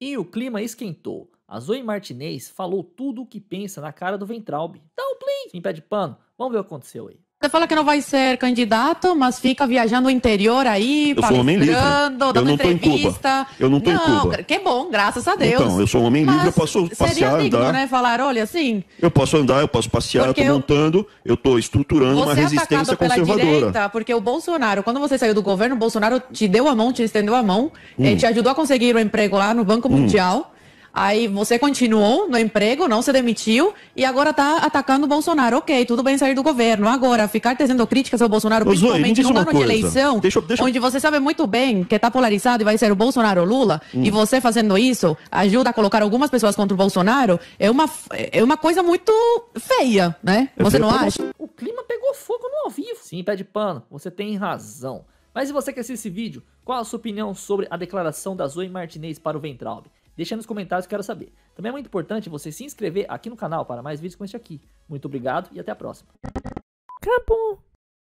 E o clima esquentou. A Zoe Martinez falou tudo o que pensa na cara do Ventralb. Dá um play! Sem pé de pano. Vamos ver o que aconteceu aí. Você fala que não vai ser candidato, mas fica viajando o interior aí, Eu sou homem livre. dando Eu não tô entrevista. Cuba. Eu não tô em Cuba. Que bom, graças a Deus. Então, eu sou um homem livre, eu posso seria passear, digno, andar. né? Falar, olha, assim, Eu posso andar, eu posso passear, eu tô eu- montando, eu tô estruturando uma você é resistência conservadora. direita, porque o Bolsonaro, quando você saiu do governo, o Bolsonaro te deu a mão, te estendeu a mão, Hum. te ajudou a conseguir um emprego lá no Banco Mundial. Aí você continuou no emprego, não se demitiu e agora tá atacando o Bolsonaro. Ok, tudo bem sair do governo. Agora, ficar tezendo críticas ao Bolsonaro, Ô, principalmente num ano de eleição, Deixa deixa onde você sabe muito bem que tá polarizado e vai ser o Bolsonaro ou Lula, Hum. e você fazendo isso ajuda a colocar algumas pessoas contra o Bolsonaro, é uma, é uma coisa muito feia, né? É Você não acha? O clima pegou fogo no ao vivo. Sim, pé de pano, você tem razão. Mas e você que assiste esse vídeo, qual a sua opinião sobre a declaração da Zoe Martinez para o Ventralb? Deixa nos comentários que quero saber. Também é muito importante você se inscrever aqui no canal para mais vídeos como este aqui. Muito obrigado e até a próxima. Acabou.